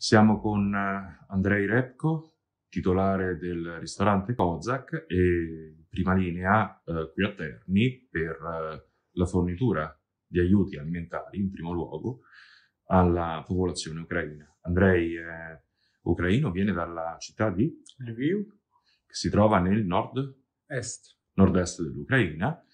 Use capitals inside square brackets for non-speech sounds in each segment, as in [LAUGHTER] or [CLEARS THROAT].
Siamo con eh, Andrei Repko, titolare del ristorante Kozak e prima linea eh, qui a Terni per eh, la fornitura di aiuti alimentari, in primo luogo, alla popolazione ucraina. Andrei è ucraino, viene dalla città di Lviv, che si trova nel nord-est est. dell'Ucraina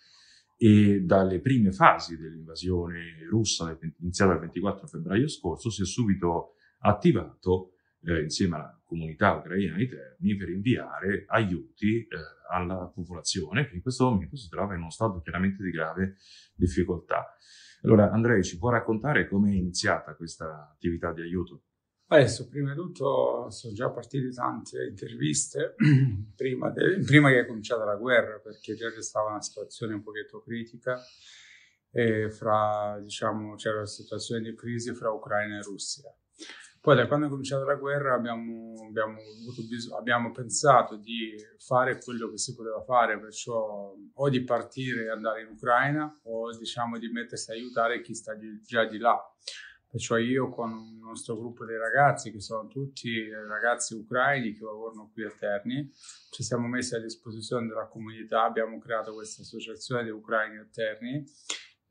e dalle prime fasi dell'invasione russa iniziata il 24 febbraio scorso si è subito attivato eh, insieme alla comunità ucraina di Terni per inviare aiuti eh, alla popolazione che in questo momento si trova in uno stato chiaramente di grave difficoltà. Allora, Andrei, ci può raccontare come è iniziata questa attività di aiuto? Adesso, prima di tutto, sono già partite tante interviste [CLEARS THROAT] prima, de- prima che è cominciata la guerra, perché già c'è stata una situazione un pochetto critica e fra, diciamo, c'era una situazione di crisi fra Ucraina e Russia. Poi da quando è cominciata la guerra abbiamo, abbiamo, bisog- abbiamo, pensato di fare quello che si poteva fare, perciò o di partire e andare in Ucraina o diciamo di mettersi a aiutare chi sta di, già di là. Perciò io con il nostro gruppo di ragazzi, che sono tutti ragazzi ucraini che lavorano qui a Terni, ci siamo messi a disposizione della comunità, abbiamo creato questa associazione di ucraini a Terni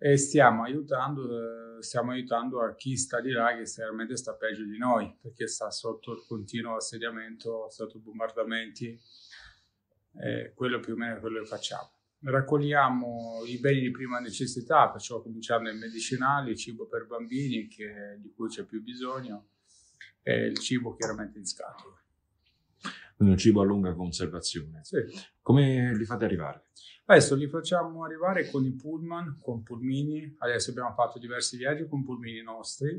e stiamo aiutando, stiamo aiutando a chi sta di là che chiaramente sta peggio di noi perché sta sotto il continuo assediamento, sotto bombardamenti e quello più o meno è quello che facciamo. Raccogliamo i beni di prima necessità, perciò cominciando dai medicinali, cibo per bambini che, di cui c'è più bisogno e il cibo chiaramente in scatola. Quindi un cibo a lunga conservazione. Sì. Come li fate arrivare? Adesso li facciamo arrivare con i pullman, con pulmini. Adesso abbiamo fatto diversi viaggi con pulmini nostri.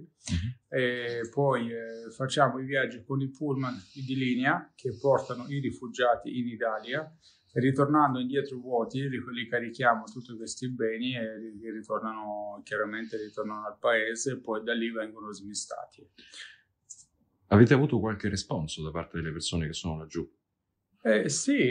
E poi eh, facciamo i viaggi con i pullman di linea che portano i rifugiati in Italia. E ritornando indietro vuoti, li, li carichiamo tutti questi beni e ritornano, chiaramente ritornano al paese e poi da lì vengono smistati. Avete avuto qualche responso da parte delle persone che sono laggiù? Eh, sì,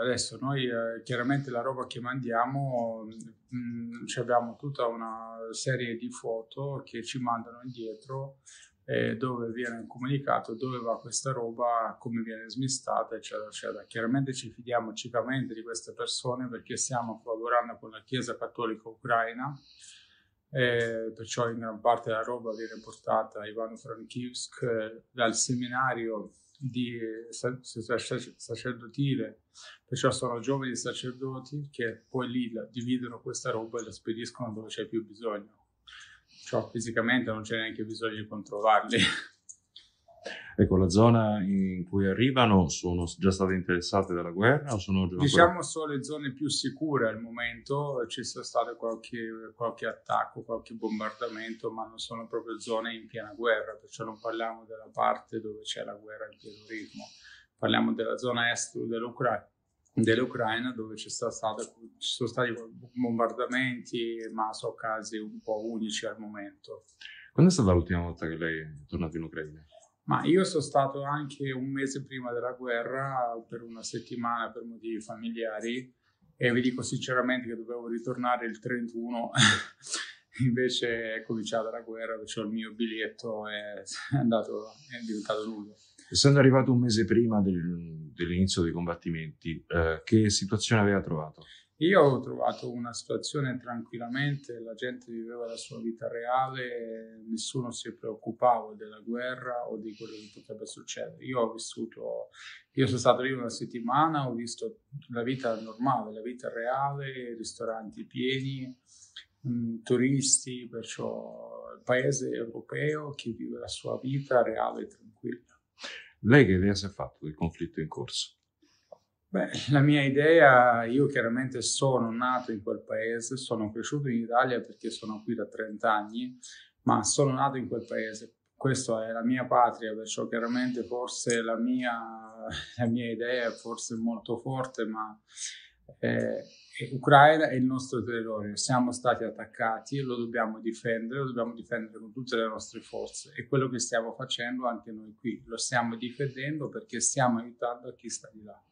adesso noi eh, chiaramente la roba che mandiamo, mh, ci abbiamo tutta una serie di foto che ci mandano indietro eh, dove viene comunicato dove va questa roba, come viene smistata, eccetera, eccetera. Chiaramente ci fidiamo ciecamente di queste persone perché stiamo collaborando con la Chiesa Cattolica Ucraina, eh, perciò in gran parte la roba viene portata a Ivano-Frankivsk eh, dal seminario di sa- sa- sac- sacerdotile, perciò sono giovani sacerdoti che poi lì dividono questa roba e la spediscono dove c'è più bisogno. Cioè, fisicamente non c'è neanche bisogno di controllarli. [LAUGHS] Ecco, la zona in cui arrivano sono già state interessate dalla guerra o sono già Diciamo solo le zone più sicure al momento, ci sono stato qualche, qualche attacco, qualche bombardamento, ma non sono proprio zone in piena guerra, perciò non parliamo della parte dove c'è la guerra in pieno ritmo, parliamo della zona est dell'Ucraina, dell'Ucraina dove stato, stato- ci sono stati bombardamenti, ma sono casi un po' unici al momento. Quando è stata l'ultima volta che lei è tornato in Ucraina? Ma io sono stato anche un mese prima della guerra per una settimana per motivi familiari e vi dico sinceramente che dovevo ritornare il 31, [LAUGHS] invece è cominciata la guerra, perciò il mio biglietto è, è andato, è diventato nullo. Essendo arrivato un mese prima del- dell'inizio dei combattimenti, eh, che situazione aveva trovato? Io ho trovato una situazione tranquillamente, la gente viveva la sua vita reale, nessuno si preoccupava della guerra o di quello che potrebbe succedere. Io ho vissuto, io sono stato lì una settimana, ho visto la vita normale, la vita reale, ristoranti pieni, mh, turisti, perciò il paese europeo che vive la sua vita reale e tranquilla. Lei che idea si è fatto del conflitto in corso? Beh, la mia idea, io chiaramente sono nato in quel paese, sono cresciuto in Italia perché sono qui da 30 anni, ma sono nato in quel paese. Questa è la mia patria, perciò chiaramente forse la mia, [LAUGHS] la mia idea è forse molto forte, ma eh, Ucraina è il nostro territorio, siamo stati attaccati, lo dobbiamo difendere, lo dobbiamo difendere con tutte le nostre forze e quello che stiamo facendo anche noi qui, lo stiamo difendendo perché stiamo aiutando chi sta di là.